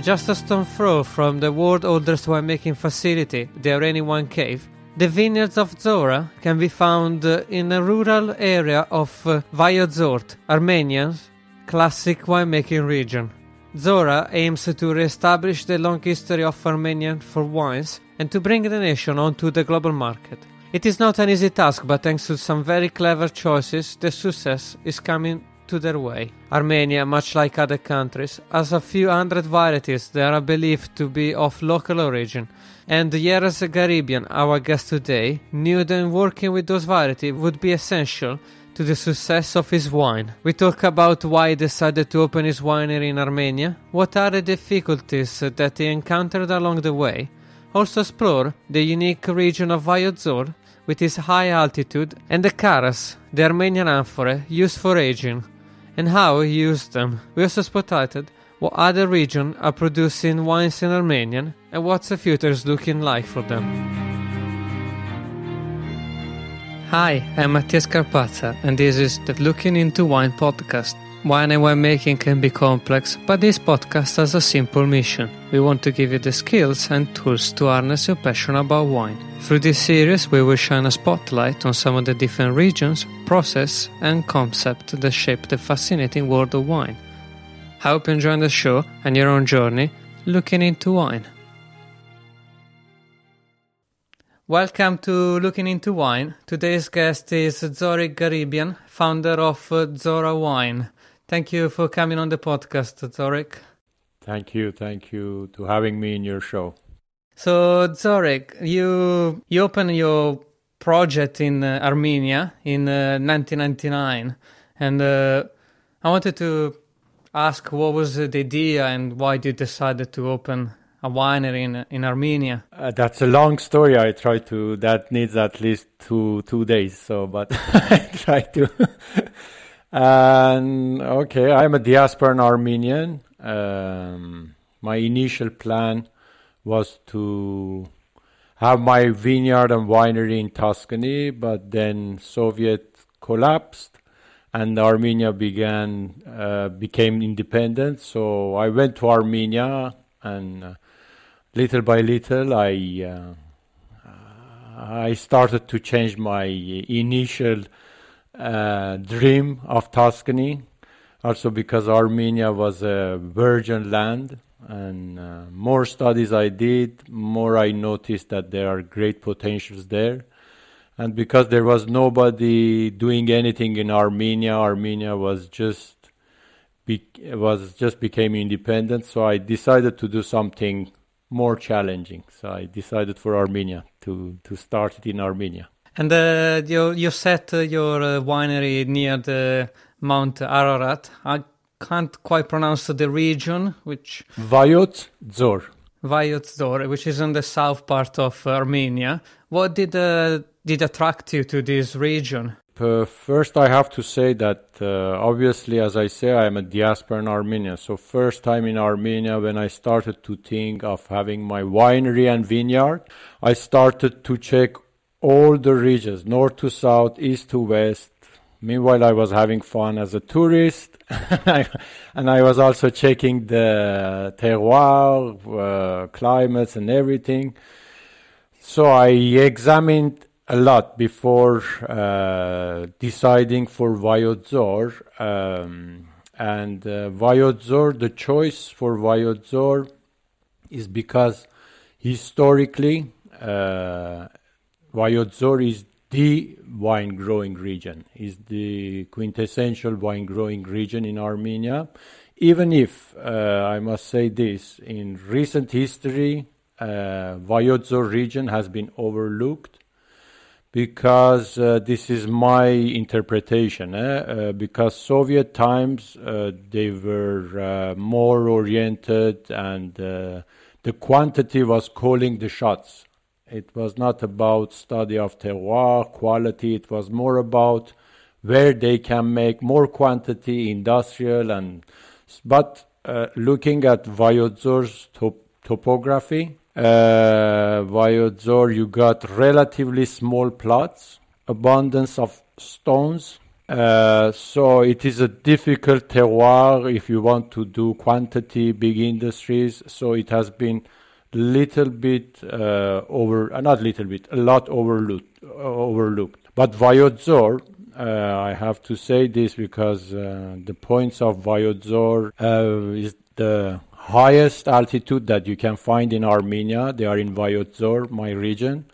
just a stone throw from the world oldest winemaking facility, the Areni Wine Cave, the vineyards of Zorah can be found uh, in a rural area of uh, Vayots Dzor, Armenia's classic winemaking region. Zorah aims to re-establish the long history of Armenia for wines and to bring the nation onto the global market. It is not an easy task, but thanks to some very clever choices, the success is coming to their way. Armenia, much like other countries, has a few hundred varieties that are believed to be of local origin. And Yeraz Garibian, our guest today, knew that working with those varieties would be essential to the success of his wine. We talk about why he decided to open his winery in Armenia, what are the difficulties that he encountered along the way, also explore the unique region of Vayots Dzor with its high altitude and the karas, the Armenian amphora used for aging, and how he used them. We also spotlighted what other regions are producing wines in Armenian and what's the future is looking like for them. Hi, I'm Matthias Carpazza, and this is the Looking into Wine podcast. Wine and winemaking can be complex, but this podcast has a simple mission. We want to give you the skills and tools to harness your passion about wine. Through this series, we will shine a spotlight on some of the different regions, process, and concepts that shape the fascinating world of wine. I hope you enjoy the show and your own journey looking into wine. Welcome to Looking into Wine. Today's guest is Zorik Garibian, founder of uh, Zorah Wine. Thank you for coming on the podcast, Zorik. Thank you, thank you to having me in your show. So, Zorik, you you opened your project in uh, Armenia in uh, 1999, and uh, I wanted to ask what was the idea and why you decided to open a winery in in Armenia. Uh, that's a long story. I try to. That needs at least two two days. So, but I try to. and okay, I'm a diasporan Armenian. Um, my initial plan was to have my vineyard and winery in Tuscany, but then Soviet collapsed and Armenia began uh, became independent. So I went to Armenia and. Uh, little by little, I uh, I started to change my initial dream of Tuscany. Also, because Armenia was a virgin land, and uh, more studies I did, more I noticed that there are great potentials there. And because there was nobody doing anything in Armenia, Armenia was just be- was just became independent. So I decided to do something more challenging. So I decided for Armenia to to start it in Armenia. And uh, you you set uh, your uh, winery near the Mount Ararat. I can't quite pronounce the region, which Vayots Dzor. Vayot which is in the south part of Armenia. What did uh, did attract you to this region? First, I have to say that uh, obviously, as I say, I am a diaspora in Armenia. So, first time in Armenia, when I started to think of having my winery and vineyard, I started to check all the regions, north to south, east to west. Meanwhile, I was having fun as a tourist, and I was also checking the terroir, uh, climates, and everything. So I examined a lot before uh, deciding for Vayots Dzor. Um, and uh, the choice for Vayots Dzor is because historically uh, Vayots Dzor is the wine growing region, is the quintessential wine growing region in Armenia. Even if uh, I must say this, in recent history, uh, Vayozhord region has been overlooked because uh, this is my interpretation. Eh? Uh, because Soviet times uh, they were uh, more oriented, and uh, the quantity was calling the shots. It was not about study of terroir quality. It was more about where they can make more quantity, industrial, and but uh, looking at Vayots Dzor's top- topography uh, you got relatively small plots, abundance of stones, Uh, so it is a difficult terroir if you want to do quantity, big industries. So it has been little bit uh, over, uh, not little bit, a lot overlooked. overlooked. But uh, I have to say this because uh, the points of Vayots Dzor uh, is the highest altitude that you can find in Armenia. They are in Vayots Dzor, my region.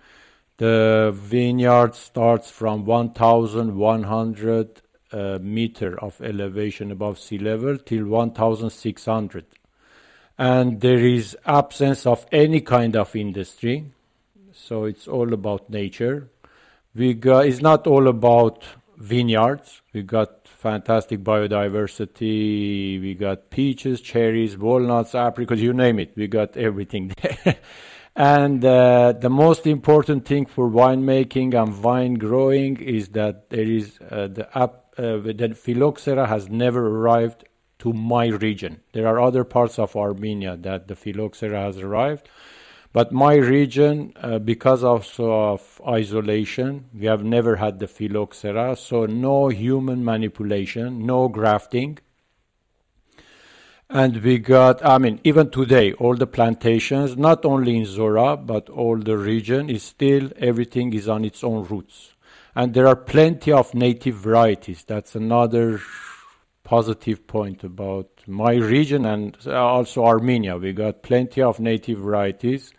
The vineyard starts from 1,100 uh, meter of elevation above sea level till 1,600, and there is absence of any kind of industry. So it's all about nature. We got, it's not all about vineyards. We got fantastic biodiversity. We got peaches, cherries, walnuts, apricots, you name it. We got everything there. and uh, the most important thing for winemaking and vine growing is that there is uh, the uh, the phylloxera has never arrived to my region. There are other parts of Armenia that the phylloxera has arrived but my region, uh, because also of isolation, we have never had the phylloxera, so no human manipulation, no grafting. And we got, I mean, even today, all the plantations, not only in Zorah, but all the region is still, everything is on its own roots. And there are plenty of native varieties. That's another positive point about my region and also Armenia. We got plenty of native varieties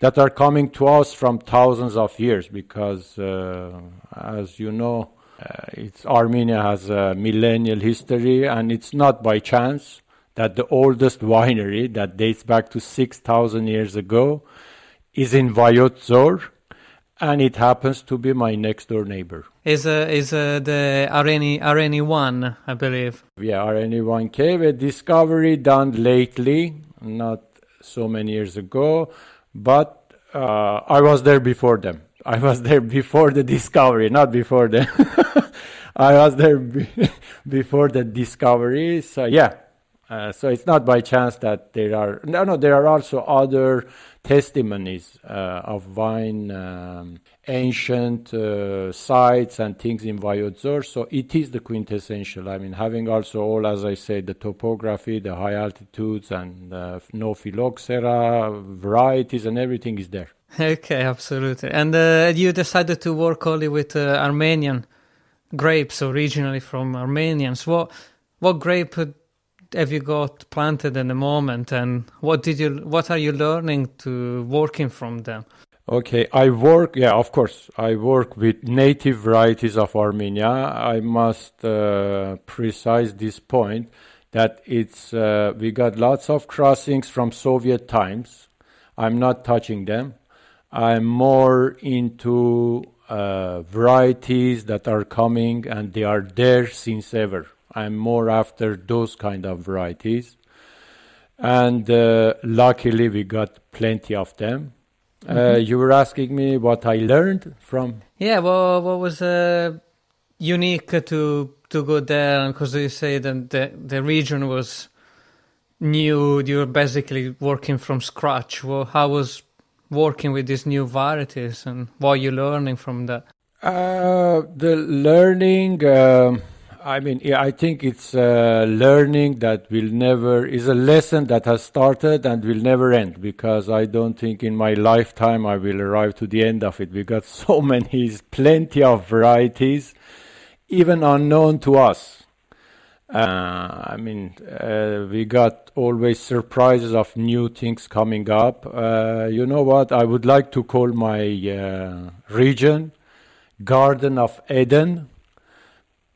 that are coming to us from thousands of years because, uh, as you know, uh, it's Armenia has a millennial history, and it's not by chance that the oldest winery that dates back to 6,000 years ago is in Vayots Dzor, and it happens to be my next door neighbor. Is uh, is uh, the Areni Areni one, I believe. Yeah, Areni one cave, a discovery done lately, not so many years ago but uh, I was there before them. I was there before the discovery, not before them. I was there be- before the discovery. So yeah, uh, so it's not by chance that there are no no there are also other testimonies uh, of vine um, ancient uh, sites and things in Vayots Dzor. So it is the quintessential. I mean, having also all, as I said, the topography, the high altitudes, and uh, no phylloxera varieties, and everything is there. Okay, absolutely. And uh, you decided to work only with Armenian grapes, originally from Armenians. What what grape have you got planted in the moment, and what did you what are you learning to working from them? Okay, I work, yeah, of course, I work with native varieties of Armenia. I must uh, precise this point that it's, uh, we got lots of crossings from Soviet times. I'm not touching them. I'm more into uh, varieties that are coming and they are there since ever. I'm more after those kind of varieties. And uh, luckily, we got plenty of them. Uh, mm-hmm. you were asking me what I learned from. Yeah, well, what was uh, unique to to go there? Because you say that the the region was new. You were basically working from scratch. Well, how was working with these new varieties, and what are you learning from that? Uh, the learning. Um, I mean, I think it's learning that will never is a lesson that has started and will never end because I don't think in my lifetime I will arrive to the end of it. We got so many, plenty of varieties, even unknown to us. Uh, I mean, uh, we got always surprises of new things coming up. Uh, you know what? I would like to call my uh, region Garden of Eden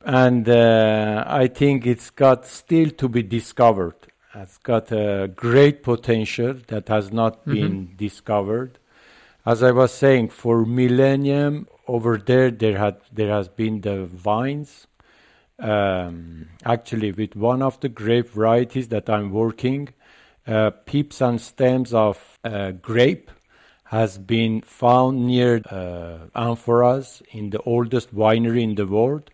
and uh, I think it's got still to be discovered. It's got a great potential that has not mm-hmm. been discovered. As I was saying, for millennium over there, there had there has been the vines. Um, actually, with one of the grape varieties that I'm working, uh, pips and stems of uh, grape has been found near uh, amphoras in the oldest winery in the world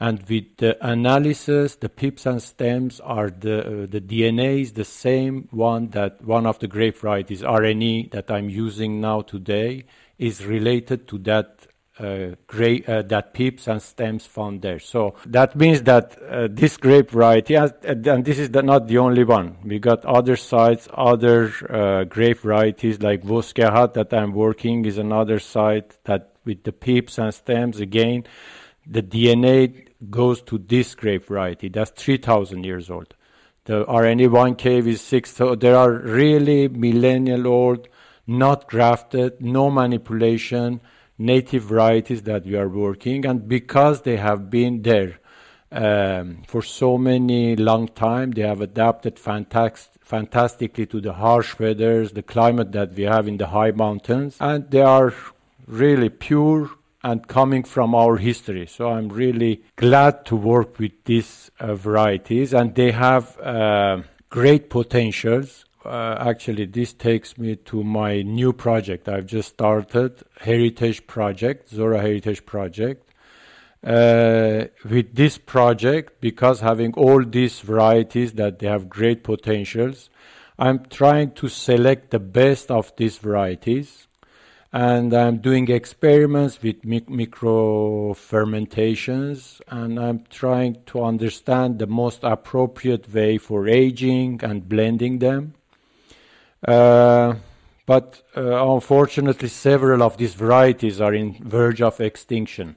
and with the analysis, the pips and stems are the uh, the DNA is the same one that one of the grape varieties Areni that I'm using now today is related to that uh, grape, uh, that pips and stems found there. So that means that uh, this grape variety, has, and this is the, not the only one. We got other sites, other uh, grape varieties like Voskehat that I'm working is another site that with the pips and stems again, the DNA goes to this grape variety. That's 3,000 years old. The Areni one cave is six. So there are really millennial old, not grafted, no manipulation native varieties that we are working, and because they have been there um, for so many long time, they have adapted fantastic, fantastically to the harsh weathers, the climate that we have in the high mountains, and they are really pure and coming from our history. So I'm really glad to work with these uh, varieties, and they have uh, great potentials uh, actually, this takes me to my new project. I've just started Heritage Project, Zorah Heritage Project. Uh, with this project, because having all these varieties that they have great potentials, I'm trying to select the best of these varieties, and I'm doing experiments with mic- micro fermentations, and I'm trying to understand the most appropriate way for aging and blending them uh, but uh, unfortunately, several of these varieties are in verge of extinction.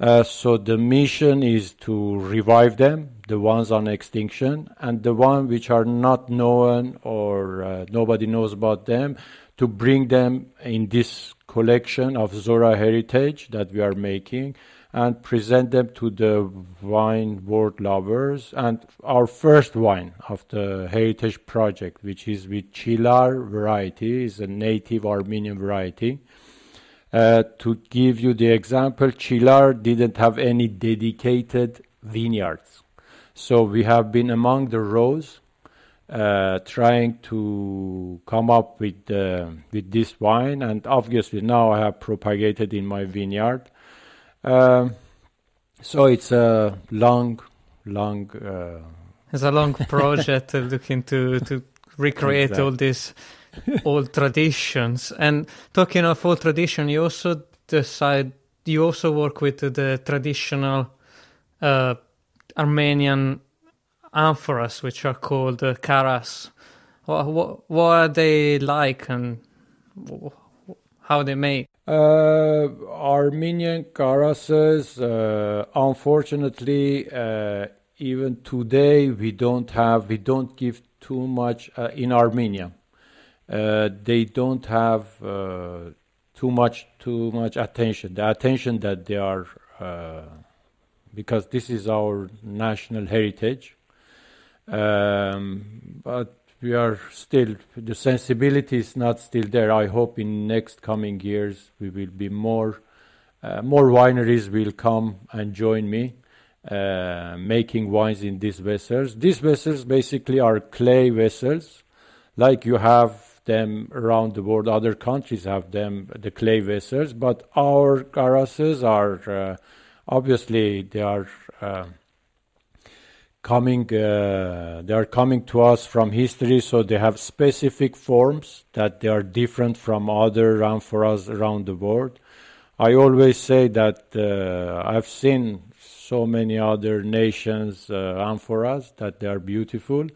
Uh, so the mission is to revive them, the ones on extinction, and the ones which are not known or uh, nobody knows about them, to bring them in this collection of Zorah heritage that we are making, and present them to the wine world lovers. And our first wine of the Heritage Project, which is with Chilar variety, is a native Armenian variety. Uh, to give you the example, Chilar didn't have any dedicated vineyards. So we have been among the rows uh, trying to come up with uh, with this wine, and obviously now I have propagated in my vineyard. Um, so it's a long, long. Uh, it's a long project looking to to recreate exactly. all these old traditions. And talking of old tradition, you also decide you also work with the traditional uh, Armenian amphoras, which are called uh, karas. What, what, what are they like and how they made? Uh, Armenian karasses, uh, unfortunately, uh, even today we don't have, we don't give too much uh, in Armenia. Uh, they don't have uh, too much, too much attention. The attention that they are, because this is our national heritage. Um, but we are still the sensibility is not still there. I hope in next coming years we will be more uh, more wineries will come and join me uh, making wines in these vessels. These vessels basically are clay vessels, like you have them around the world. Other countries have them, the clay vessels, but our karasses are uh, obviously they are uh, coming uh, they are coming to us from history so they have specific forms that they are different from other amphoras around the world. I always say that uh, i've seen so many other nations uh, amphoras that they are beautiful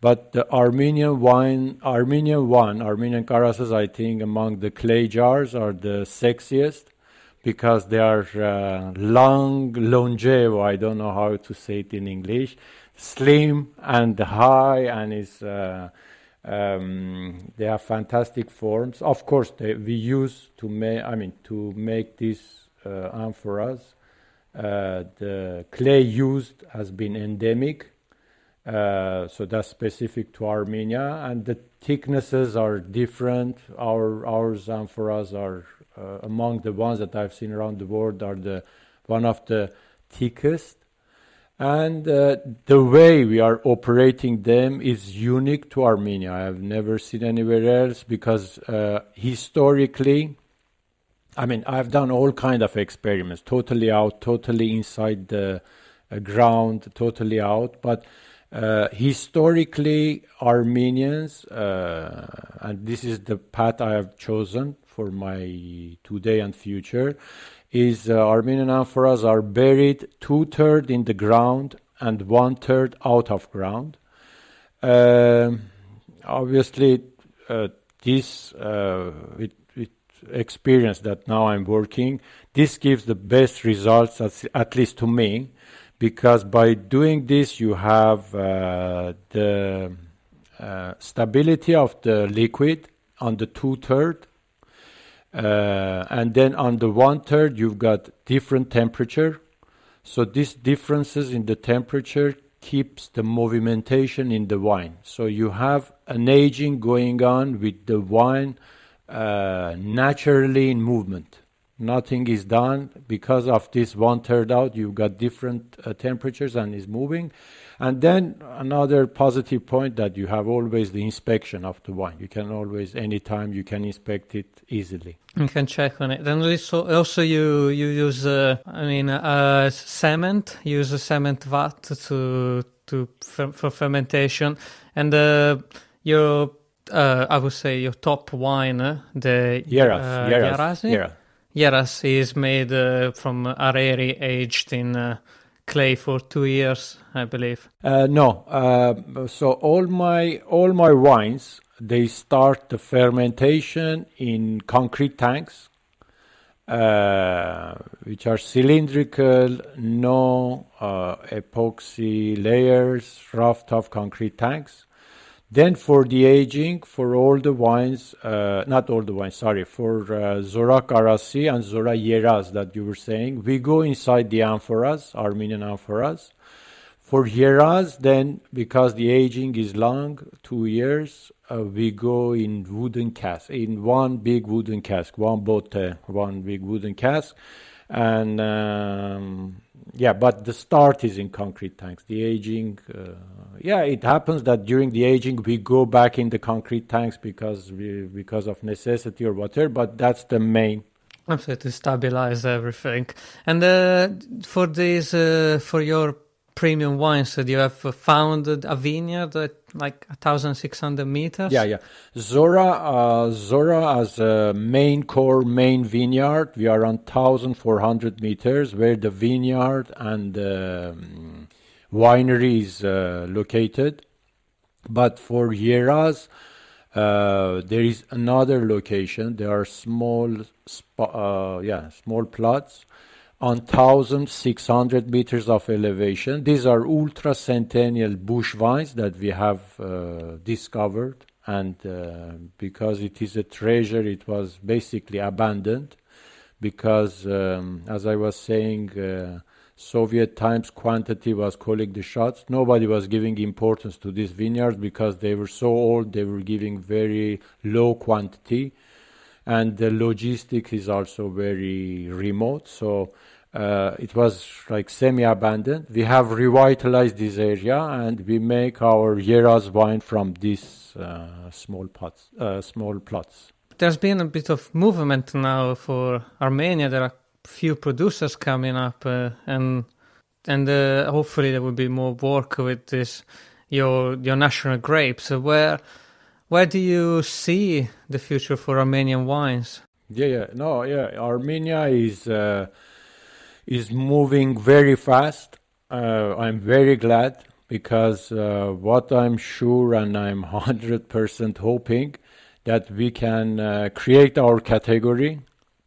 but the armenian wine armenian one armenian karasses i think among the clay jars are the sexiest because they are uh, long, longevo. I don't know how to say it in English. Slim and high, and is uh, um, they have fantastic forms. Of course, they, we use to make. I mean, to make these uh, amphoras. Uh, the clay used has been endemic, uh, so that's specific to Armenia, and the thicknesses are different. Our ours amphoras are uh, among the ones that I've seen around the world are the one of the thickest. And uh, the way we are operating them is unique to Armenia. I have never seen anywhere else because uh, historically, I mean, I've done all kind of experiments, totally out, totally inside the uh, ground, totally out. But uh, historically, Armenians, uh, and this is the path I have chosen for my today and future is uh, Armenian amphoras are buried two third in the ground and one third out of ground. Um, obviously, uh, this uh, with, with, experience that now I'm working, this gives the best results, at, at least to me, because by doing this you have uh, the uh, stability of the liquid on the two third uh, and then on the one third, you've got different temperature. So these differences in the temperature keeps the movimentation in the wine. So you have an aging going on with the wine uh, naturally in movement. Nothing is done because of this one third out. You've got different uh, temperatures and is moving. And then another positive point that you have always the inspection of the wine. You can always, anytime, you can inspect it easily. You can check on it. Then also, also you you use, uh, I mean, uh, cement. use a cement vat to to for fermentation, and uh, your uh, I would say your top wine, uh, the Yeraz, uh, Yeraz, Yeraz, Yeraz is made from areni aged in clay for two years, I believe. Uh, no, uh, so all my all my wines they start the fermentation in concrete tanks, uh, which are cylindrical, no uh, epoxy layers, rough tough concrete tanks. Then for the aging, for all the wines, uh, not all the wines, sorry, for uh, Zorah Karasi and Zorah Yeraz that you were saying, we go inside the amphoras, Armenian amphoras. For Yeraz, then, because the aging is long, two years, uh, we go in wooden cask, in one big wooden cask, one bote, one big wooden cask. And um, yeah, but the start is in concrete tanks. The aging, uh, yeah, it happens that during the aging we go back in the concrete tanks because we, because of necessity or whatever. But that's the main. Absolutely, to stabilize everything. And uh, for this, uh, for your premium wines that you have founded a vineyard at like 1600 meters? Yeah yeah. Zorah uh, zorah as a main core main vineyard. We are on 1400 meters where the vineyard and the um, winery is uh, located. But for yeraz uh, there is another location. There are small uh, yeah small plots on 1,600 meters of elevation. These are ultra centennial bush vines that we have uh, discovered, and uh, because it is a treasure, it was basically abandoned. Because, um, as I was saying, uh, Soviet times quantity was calling the shots. Nobody was giving importance to these vineyards because they were so old, they were giving very low quantity and the logistics is also very remote. So uh, it was like semi-abandoned. We have revitalized this area, and we make our Yeraz wine from these uh, small pots, uh, small plots. There's been a bit of movement now for Armenia. There are few producers coming up, uh, and and uh, hopefully there will be more work with this your your national grapes. where where do you see the future for Armenian wines? Yeah, yeah, no, yeah. Armenia is uh, is moving very fast. Uh, I'm very glad because uh, what I'm sure and I'm hundred percent hoping that we can uh, create our category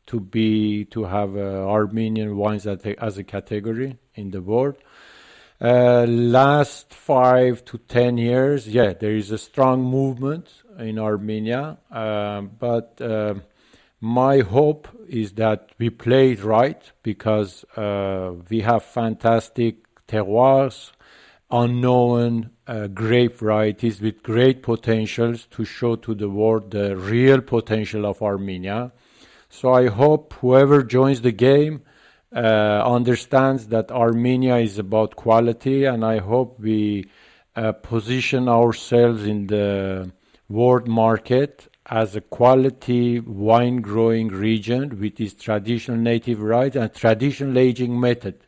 to be to have uh, Armenian wines as a, as a category in the world uh, last five to ten years, yeah, there is a strong movement in Armenia, uh, but uh, my hope is that we play it right because uh, we have fantastic terroirs, unknown uh, grape varieties with great potentials to show to the world the real potential of Armenia. So I hope whoever joins the game understands that Armenia is about quality, and I hope we uh, position ourselves in the world market as a quality wine growing region with its traditional native varieties and traditional aging method.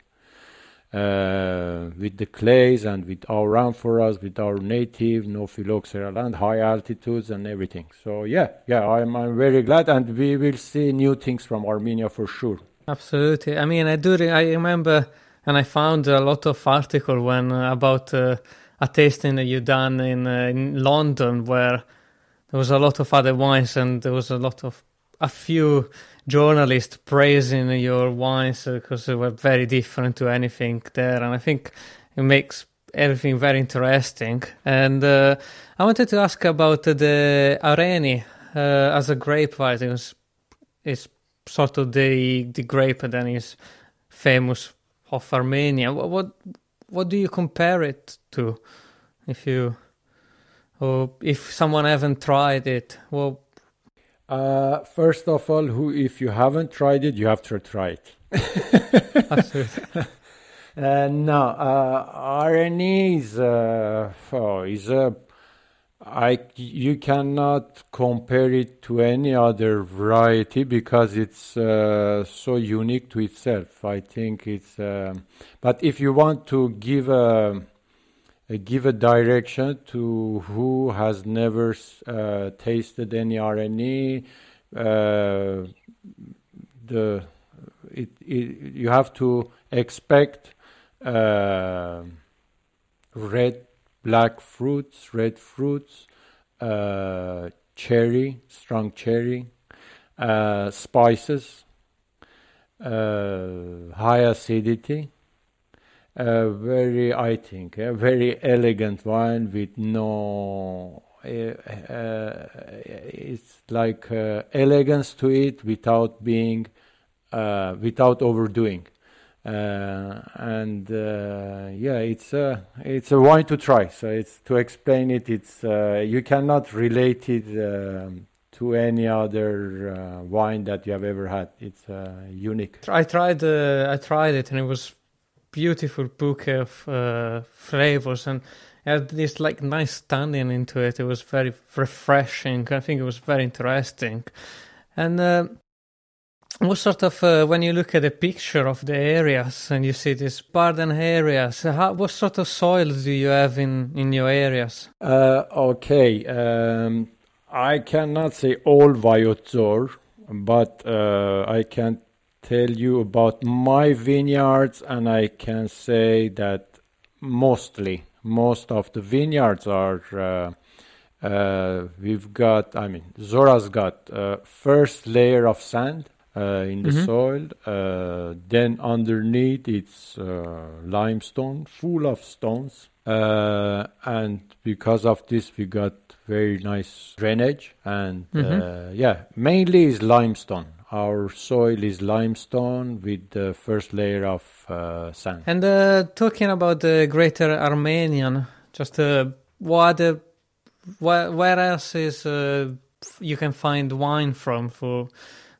Uh, with the clays and with our amphoras, with our native no phylloxera land, high altitudes and everything. So yeah, yeah, I'm, I'm very glad, and we will see new things from Armenia for sure. Absolutely. I mean, I do. Re- I remember, and I found a lot of article when uh, about uh, a tasting that you done in, uh, in London, where there was a lot of other wines, and there was a lot of a few journalists praising your wines because they were very different to anything there, and I think it makes everything very interesting. And uh, I wanted to ask about the Areni uh, as a grape variety. It's sort of the the grape that is famous of Armenia. What, what what do you compare it to? If you or if someone haven't tried it, well. Uh, first of all, who if you haven't tried it, you have to try it. Absolutely. uh, no, uh, Areni is uh, oh, is a I you cannot compare it to any other variety because it's uh, so unique to itself. I think it's. Uh, but if you want to give a, a, give a direction to who has never uh, tasted any Areni, uh, the it, it, you have to expect uh, red black fruits, red fruits, uh, cherry, strong cherry, uh, spices, uh, high acidity. very, I think, a very elegant wine with no. Uh, uh, it's like uh, elegance to it without being, without overdoing. Uh, and uh, yeah, it's a it's a wine to try. So it's to explain it. It's uh, you cannot relate it um, to any other wine that you have ever had. It's unique. I tried I tried it and it was beautiful bouquet of uh, flavors and had this like nice tannin into it. It was very refreshing. I think it was very interesting. And uh, what sort of uh, when you look at the picture of the areas and you see these garden areas how, what sort of soils do you have in in your areas? Uh, okay um, i cannot say all Vajot but uh, i can tell you about my vineyards and i can say that mostly most of the vineyards are uh, uh, we've got i mean zorah's got uh, first layer of sand uh, in the mm-hmm. soil. Uh, then underneath it's uh, limestone, full of stones. and because of this, we got very nice drainage. And mm-hmm. yeah, mainly is limestone our soil is limestone with the first layer of uh, sand. And uh, talking about the Greater Armenian, just uh, what where, where else is you can find wine from for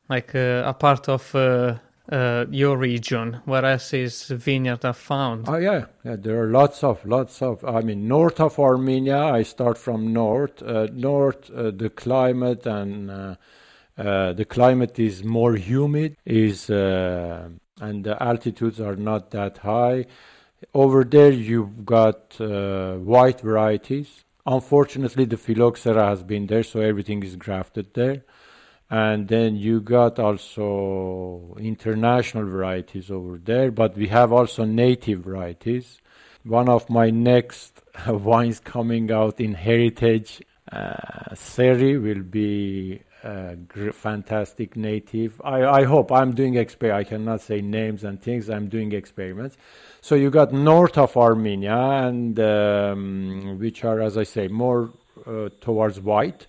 like uh, a part of uh, uh, your region, whereas is vineyard are found. Oh yeah, yeah. There are lots of lots of. I mean, north of Armenia. I start from north. Uh, north, uh, the climate and uh, the climate is more humid. Is and the altitudes are not that high. Over there, you've got white varieties. Unfortunately, the phylloxera has been there, so everything is grafted there and then you got also international varieties over there but we have also native varieties. One of my next wines coming out in heritage uh, seri will be a fantastic native. I, I hope i'm doing exper i cannot say names and things i'm doing experiments. So you got north of armenia and um, which are as i say more uh, towards white.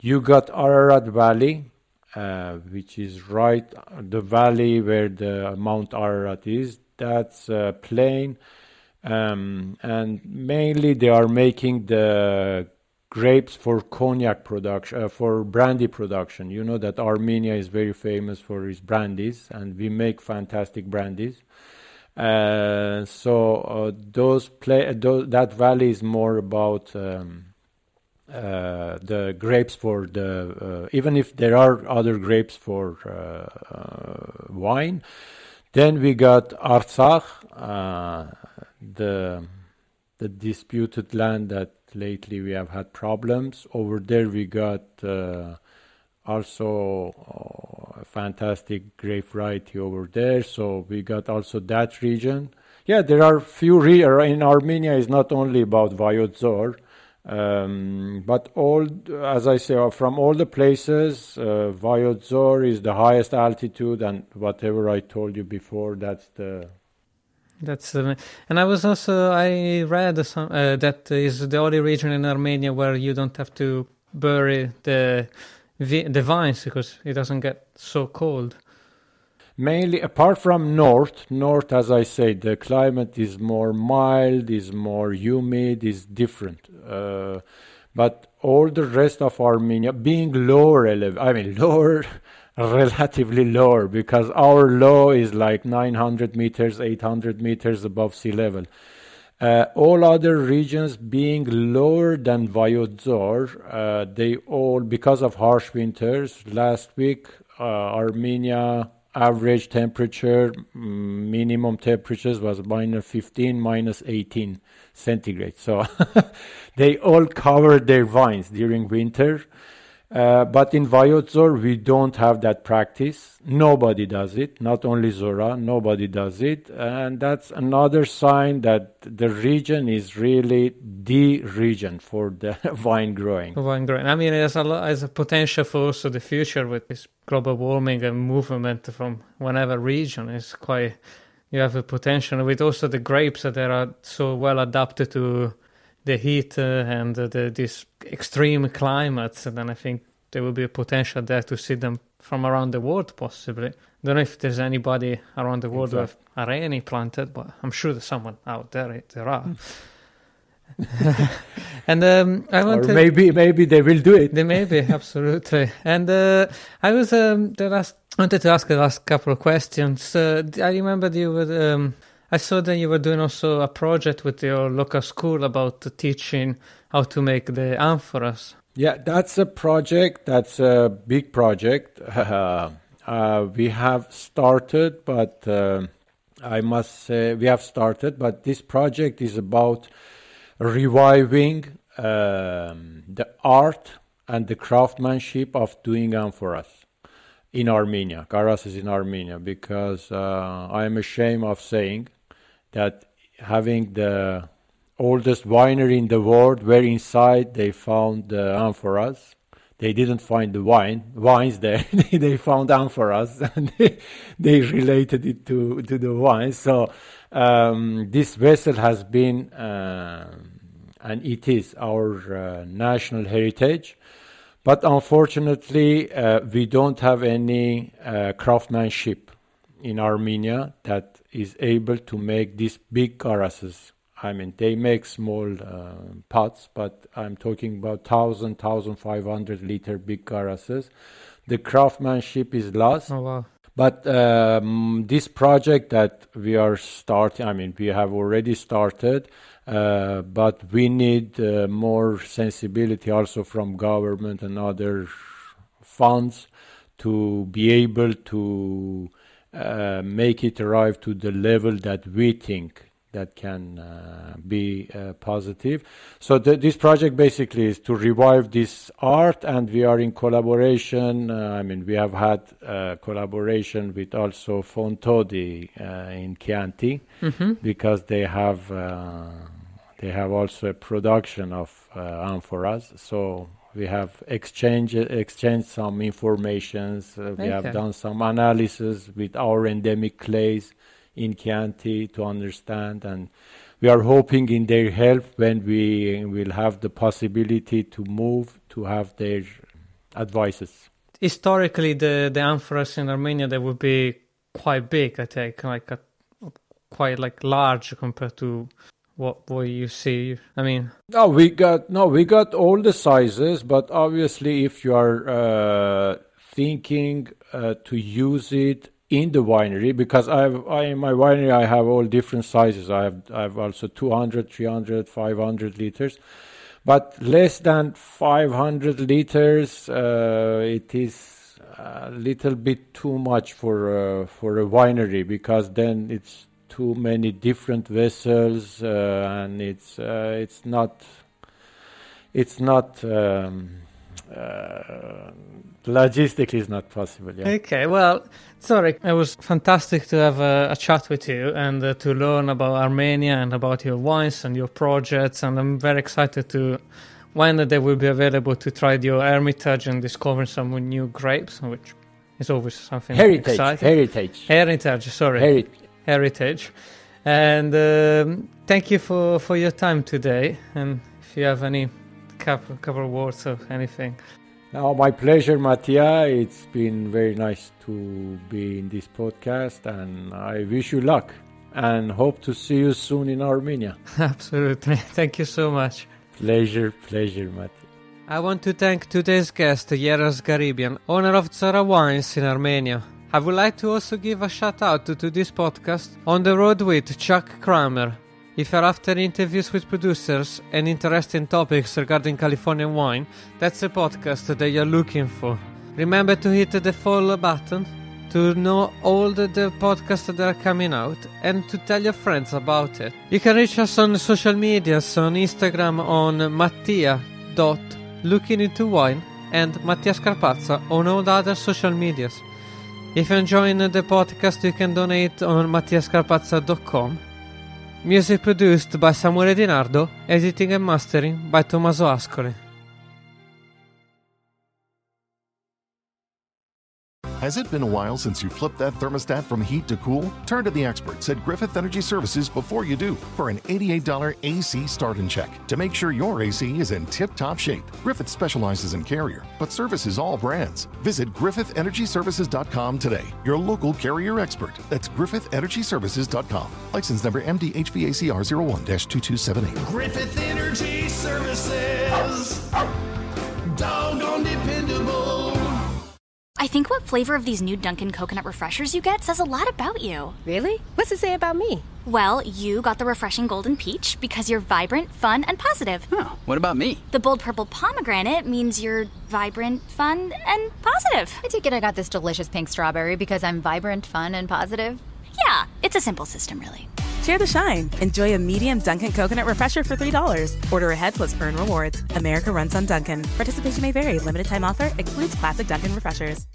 You got ararat valley uh, which is right the valley where the Mount Ararat is. That's uh, plain, um, and mainly they are making the grapes for cognac production, uh, for brandy production. You know that Armenia is very famous for its brandies, and we make fantastic brandies. Uh, so uh, those play those, that valley is more about um, uh, the grapes for the uh, even if there are other grapes for uh, wine. Then we got Artsakh, the the disputed land that lately we have had problems. Over there we got also uh, a fantastic grape variety over there. So we got also that region. Yeah, there are few re- in Armenia. Is not only about Vayot um, but all, as I say, uh, from all the places, uh, Vayot is the highest altitude, and whatever I told you before, that's the. That's uh, and I was also I read some, uh, that is the only region in Armenia where you don't have to bury the the vines because it doesn't get so cold. Mainly, apart from north, north, as I said, the climate is more mild, is more humid, is different. Uh, but all the rest of Armenia, being lower, I mean lower, relatively lower, because our low is like 900 meters, 800 meters above sea level. Uh, all other regions being lower than Vayots Dzor, uh, they all, because of harsh winters, last week, uh, Armenia average temperature, mm, minimum temperatures was minus 15, minus 18 centigrade. So they all covered their vines during winter. Uh, but in Vayots Dzor, we don't have that practice. Nobody does it, not only Zorah, nobody does it. And that's another sign that the region is really the region for the wine growing. Wine growing. I mean, there's a, lot, there's a potential for also the future with this global warming and movement from whatever region is quite, you have a potential with also the grapes that are so well adapted to the heat uh, and the, this extreme climates, and then I think there will be a potential there to see them from around the world, possibly. I Don't know if there's anybody around the world exactly. who have Areni planted, but I'm sure there's someone out there. There are. and um, I want or maybe maybe they will do it. They maybe absolutely. And uh, I was um, the last wanted to ask the last couple of questions. Uh, I remember you were um, I saw that you were doing also a project with your local school about teaching how to make the amphoras. Yeah, that's a project. That's a big project. uh, we have started, but uh, I must say we have started, but this project is about reviving um, the art and the craftsmanship of doing amphoras in Armenia. Garas is in Armenia because uh, I am ashamed of saying that having the oldest winery in the world, where inside they found the amphoras. They didn't find the wine wines there. they found amphoras and they, they related it to to the wine. So um, this vessel has been uh, and it is our uh, national heritage. But unfortunately, uh, we don't have any uh, craftsmanship in Armenia that is able to make these big karasses. I mean, they make small uh, pots, but I'm talking about 1,000, 1,500 liter big karasses. The craftsmanship is lost. Oh, wow. But um, this project that we are starting, I mean, we have already started, uh, but we need uh, more sensibility also from government and other funds to be able to uh, make it arrive to the level that we think that can uh, be uh, positive. So th- this project basically is to revive this art, and we are in collaboration. Uh, I mean, we have had uh, collaboration with also Fontodi in Chianti mm-hmm. because they have they have also a production of amphoras. So we have exchanged exchanged some informations. Uh, we okay. have done some analysis with our endemic clays in Chianti to understand, and we are hoping in their help when we will have the possibility to move to have their advices. Historically, the the amphoras in Armenia they would be quite big. I think like a, quite like large compared to what will you see? I mean no we got no we got all the sizes but obviously if you are uh, thinking uh, to use it in the winery because i've I, in my winery i have all different sizes. I have i have also 200 300 500 liters but less than 500 liters uh, it is a little bit too much for uh, for a winery because then it's too many different vessels, uh, and it's uh, it's not it's not um, uh, logistically is not possible. Yeah. Okay, well, sorry, it was fantastic to have a, a chat with you and uh, to learn about Armenia and about your wines and your projects. And I'm very excited to when they will be available to try your Hermitage and discover some new grapes, which is always something heritage, exciting. heritage, heritage. Sorry, heritage. Heritage. And um, thank you for, for your time today. And if you have any couple, couple of words or anything. Oh, my pleasure, Mattia. It's been very nice to be in this podcast, and I wish you luck and hope to see you soon in Armenia. Absolutely. Thank you so much. Pleasure, pleasure, Mattia. I want to thank today's guest, Yeraz Garibian, owner of Zorah Wines in Armenia. I would like to also give a shout out to, to this podcast On the Road with Chuck Kramer, if you're after interviews with producers and interesting topics regarding Californian wine, that's the podcast that you're looking for. Remember to hit the follow button to know all the, the podcasts that are coming out and to tell your friends about it. You can reach us on social medias on Instagram on mattia.lookinintowine and Mattia Scarpazza on all the other social medias. If you're enjoying the podcast, you can donate on mattiascarpazza.com Music produced by Samuele Di Nardo, editing and mastering by Tommaso Ascoli. Has it been a while since you flipped that thermostat from heat to cool? Turn to the experts at Griffith Energy Services before you do for an $88 AC start and check to make sure your AC is in tip top shape. Griffith specializes in carrier, but services all brands. Visit GriffithEnergyServices.com today, your local carrier expert. That's GriffithEnergyServices.com. License number MDHVACR 01 2278. Griffith Energy Services. I think what flavor of these new Dunkin' coconut refreshers you get says a lot about you. Really? What's it say about me? Well, you got the refreshing golden peach because you're vibrant, fun, and positive. Oh, what about me? The bold purple pomegranate means you're vibrant, fun, and positive. I take it I got this delicious pink strawberry because I'm vibrant, fun, and positive. Yeah, it's a simple system, really. Share the shine. Enjoy a medium Dunkin' coconut refresher for $3. Order ahead plus earn rewards. America runs on Dunkin'. Participation may vary. Limited time offer excludes classic Dunkin' refreshers.